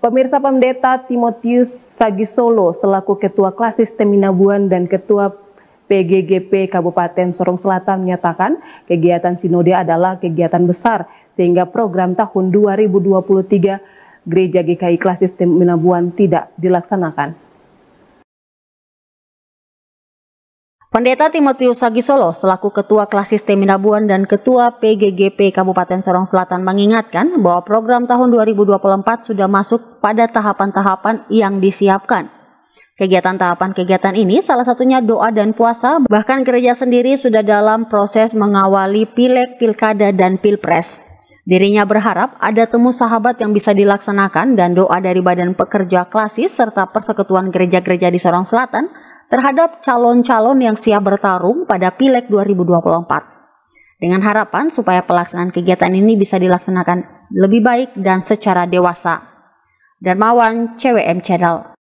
Pemirsa Pendeta Timotius Sagisolo selaku Ketua Klasis Teminabuan dan Ketua PGGP Kabupaten Sorong Selatan menyatakan kegiatan sinode adalah kegiatan besar sehingga program tahun 2023 Gereja GKI Klasis Teminabuan tidak dilaksanakan. Pendeta Timotius Sagisolo selaku Ketua Klasis Teminabuan dan Ketua PGGP Kabupaten Sorong Selatan mengingatkan bahwa program tahun 2024 sudah masuk pada tahapan-tahapan yang disiapkan. Kegiatan tahapan-kegiatan ini salah satunya doa dan puasa, bahkan gereja sendiri sudah dalam proses mengawali pilek, pilkada, dan pilpres. Dirinya berharap ada temu sahabat yang bisa dilaksanakan dan doa dari Badan Pekerja Klasis serta Persekutuan Gereja-Gereja di Sorong Selatan terhadap calon-calon yang siap bertarung pada Pileg 2024. Dengan harapan supaya pelaksanaan kegiatan ini bisa dilaksanakan lebih baik dan secara dewasa. Darmawan, CWM Channel.